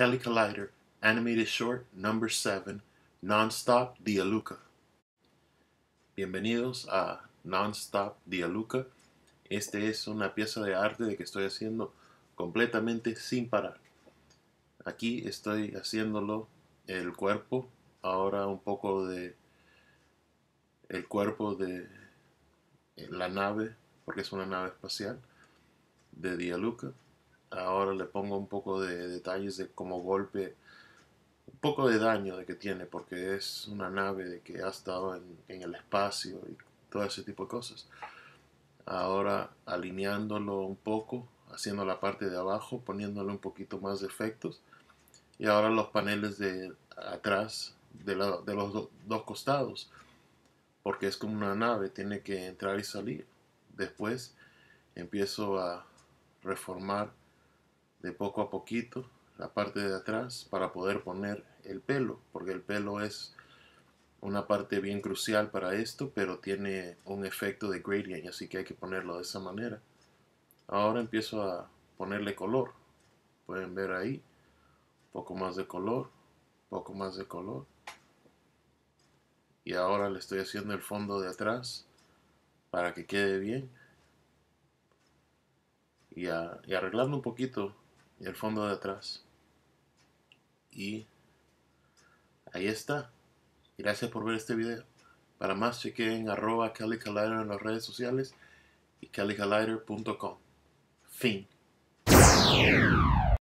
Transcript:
Kelly Collider Animated Short Number 7 Nonstop Dialuca. Bienvenidos a Nonstop Dialuca. Este es una pieza de arte de que estoy haciendo completamente sin parar. Aquí estoy haciéndolo el cuerpo, ahora un poco de el cuerpo de la nave, porque es una nave espacial de Dialuca. Ahora le pongo un poco de detalles de como golpe, un poco de daño de que tiene, porque es una nave de que ha estado en, en el espacio y todo ese tipo de cosas. Ahora alineándolo un poco, haciendo la parte de abajo, poniéndole un poquito más de efectos. Y ahora los paneles de atrás, de, de los dos costados, porque es como una nave, tiene que entrar y salir. Después empiezo a reformar de poco a poquito la parte de atrás para poder poner el pelo, porque el pelo es una parte bien crucial para esto, pero tiene un efecto de gradient, así que hay que ponerlo de esa manera. Ahora empiezo a ponerle color. Pueden ver ahí, poco más de color, poco más de color. Y ahora le estoy haciendo el fondo de atrás para que quede bien. Y, y arreglando un poquito el fondo de atrás. Y ahí está. Gracias por ver este video. Para más chequen arroba Kelly en las redes sociales y kellycollider.com. Fin.